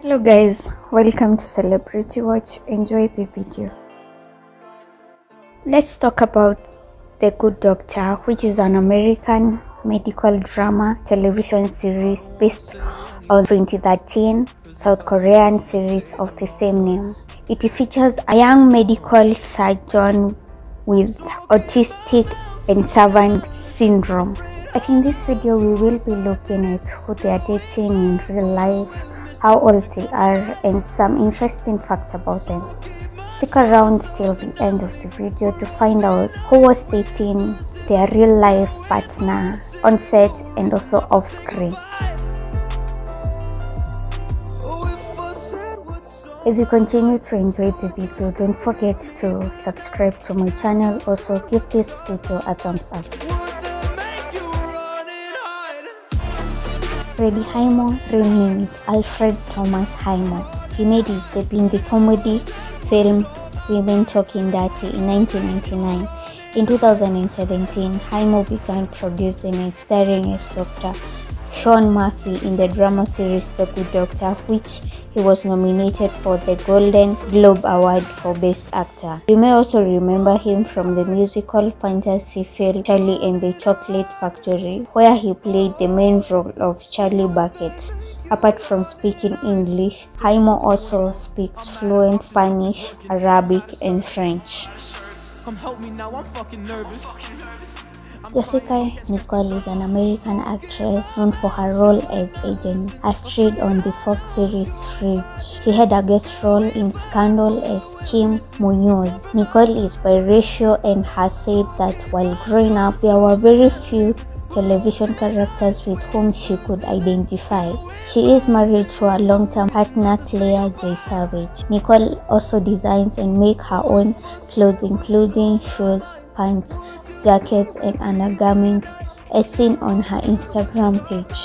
Hello guys, welcome to Celebrity Watch. Enjoy the video. Let's talk about The Good Doctor, which is an American medical drama television series based on 2013 South Korean series of the same name. It features a young medical surgeon with autistic and savant syndrome. But in this video, we will be looking at who they are dating in real life, how old they are, and some interesting facts about them. Stick around till the end of the video to find out who was dating their real life partner on set and also off screen. As you continue to enjoy the video, don't forget to subscribe to my channel. Also, give this video a thumbs up. Freddie Highmore, real name is Alfred Thomas Highmore. He made his debut in the comedy film Women Talking Dirty in 1999. In 2017, Highmore began producing and starring as Dr. Shaun Murphy in the drama series The Good Doctor, which he was nominated for the Golden Globe Award for Best Actor. You may also remember him from the musical fantasy film Charlie and the Chocolate Factory, where he played the main role of Charlie Bucket. Apart from speaking English, Highmore also speaks fluent Spanish, Arabic, and French. Come help me now, I'm fucking nervous. Jasika Nicole is an American actress known for her role as Agent Astrid on the Fox series Fringe. She had a guest role in Scandal as Kim Munoz. Nicole is biracial and has said that while growing up, there were very few television characters with whom she could identify. She is married to her long-term partner Claire J. Savage. Nicole also designs and makes her own clothes including shoes, pants, jackets and undergarments as seen on her Instagram page.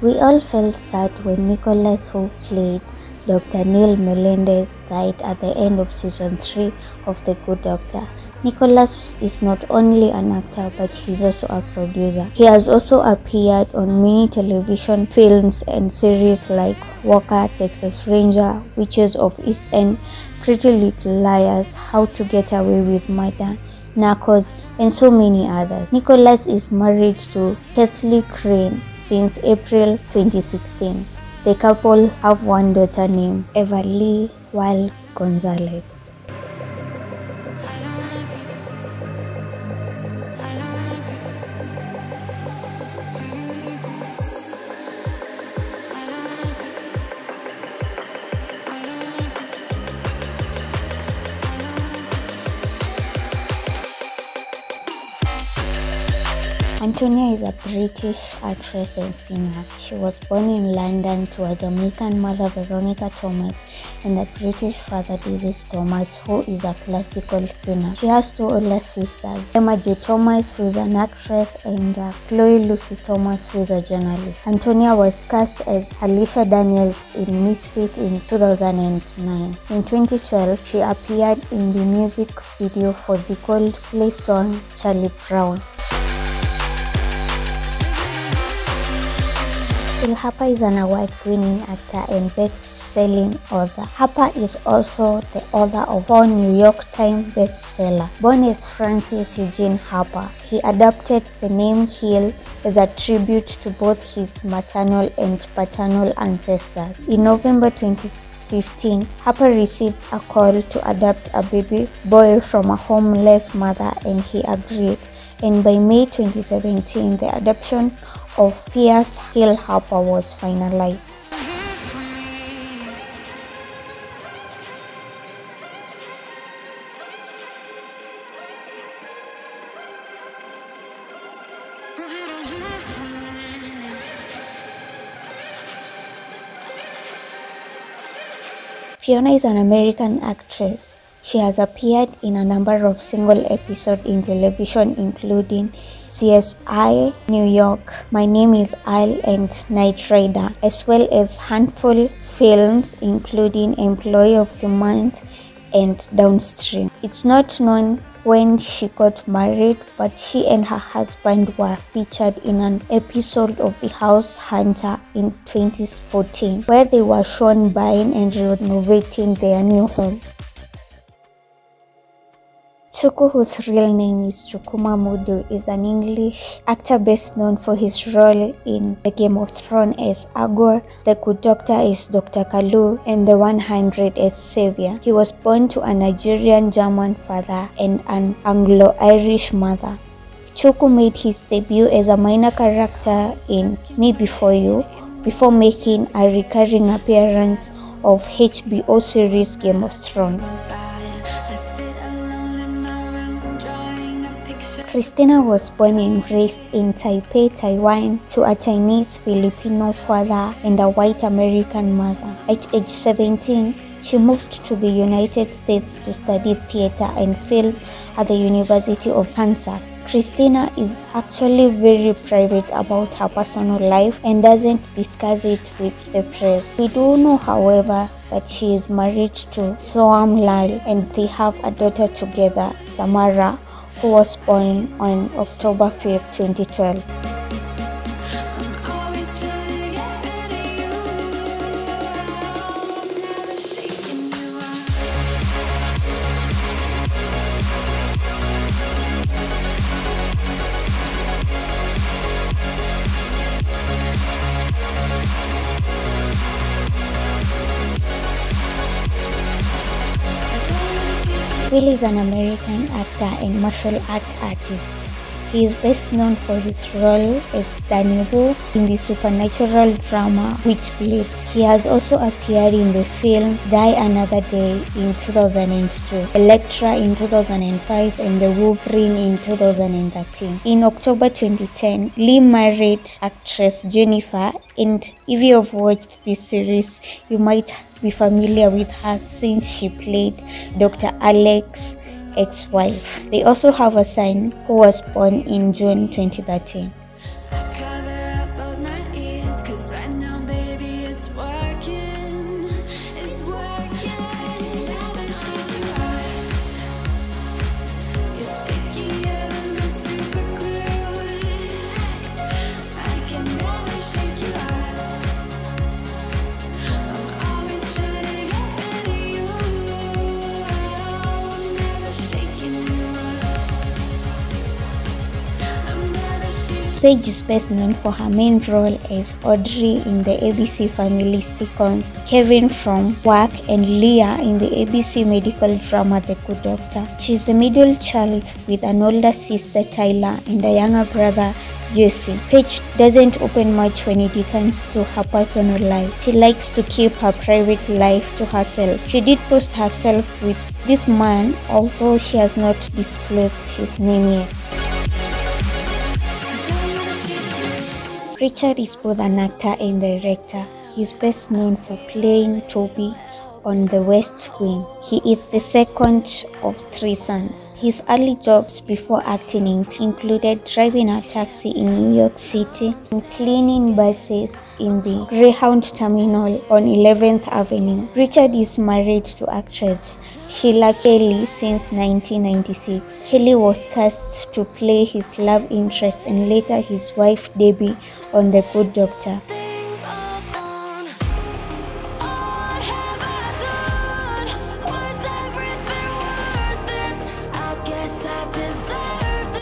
We all felt sad when Nicholas, who played Dr. Neil Melendez, died at the end of season 3 of The Good Doctor. Nicholas is not only an actor but he's also a producer. He has also appeared on many television films and series like Walker, Texas Ranger, Witches of East End, Pretty Little Liars, How to Get Away with Murder, Narcos, and so many others. Nicholas is married to Kesley Crane since April 2016. The couple have one daughter named Lee Wild Gonzalez. Antonia is a British actress and singer. She was born in London to a Jamaican mother, Veronica Thomas, and a British father, Davis Thomas, who is a classical singer. She has two older sisters, Emma J. Thomas, who is an actress, and uh, Chloe Lucy Thomas, who is a journalist. Antonia was cast as Alisha Daniels in Misfit in 2009. In 2012, she appeared in the music video for the Coldplay song Charlie Brown. Harper is an award-winning actor and best-selling author. Harper is also the author of four New York Times bestsellers. Born as Francis Eugene Harper, he adopted the name Hill as a tribute to both his maternal and paternal ancestors. In November 2015, Harper received a call to adopt a baby boy from a homeless mother and he agreed. And by May 2017, the adoption of Pierce Hill Harper was finalized. Fiona is an American actress. She has appeared in a number of single episodes in television, including CSI New York, My Name is Earl, and Knight Rider, as well as handful films, including Employee of the Month and Downstream. It's not known when she got married, but she and her husband were featured in an episode of The House Hunter in 2014, where they were shown buying and renovating their new home. Chuku, whose real name is Chukwuma Modu, is an English actor best known for his role in The Game of Thrones as Aggo, The Good Doctor as Dr. Kalu, and The 100 as Savior. He was born to a Nigerian German father and an Anglo-Irish mother. Chuku made his debut as a minor character in Me Before You before making a recurring appearance of HBO series Game of Thrones. Christina was born and raised in Taipei, Taiwan, to a Chinese Filipino father and a white American mother. At age 17, she moved to the United States to study theater and film at the University of Kansas. Christina is actually very private about her personal life and doesn't discuss it with the press. We do know, however, that she is married to Soam Lal and they have a daughter together, Samara, who was born on October 5th, 2012. Will is an American actor and martial art artist. He is best known for his role as Wu in the supernatural drama Witchblade. He has also appeared in the film Die Another Day in 2002, Elektra in 2005, and The Wolverine in 2013. In October 2010, Lee married actress Jennifer, and if you have watched this series, you might be familiar with her since she played Dr. Alex ex-wife. They also have a son who was born in June 2013. Paige is best known for her main role as Audrey in the ABC family sitcom Kevin from Work and Leah in the ABC medical drama The Good Doctor. She is the middle child with an older sister Tyler and a younger brother Jesse. Paige doesn't open much when it comes to her personal life. She likes to keep her private life to herself. She did post herself with this man, although she has not disclosed his name yet. Richard is both an actor and director. He is best known for playing Toby on The West Wing. He is the second of three sons. His early jobs before acting included driving a taxi in New York City and cleaning buses in the Greyhound Terminal on 11th Avenue. Richard is married to actress Sheila Kelley since 1996. Kelley was cast to play his love interest and later his wife Debbie on The Good Doctor.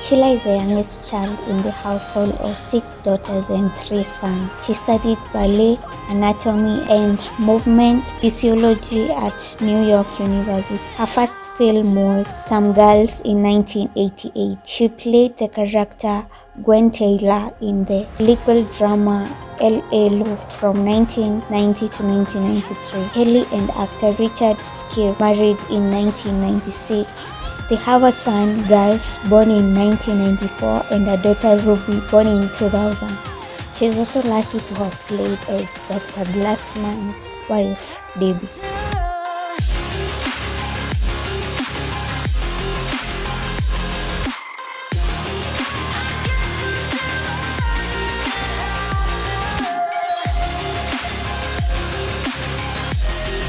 Sheila is the youngest child in the household of six daughters and three sons. She studied ballet, anatomy, and movement physiology at New York University. Her first film was Some Girls in 1988. She played the character Gwen Taylor in the legal drama L.A. Law from 1990 to 1993. Kelley and actor Richard Schiff married in 1996. They have a son, Gus, born in 1994, and a daughter, Ruby, born in 2000. She is also lucky to have played as Dr. Glassman's wife, Debbie.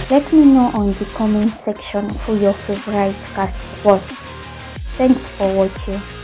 Let me know on the comment section who your favorite cast was. Thanks for watching.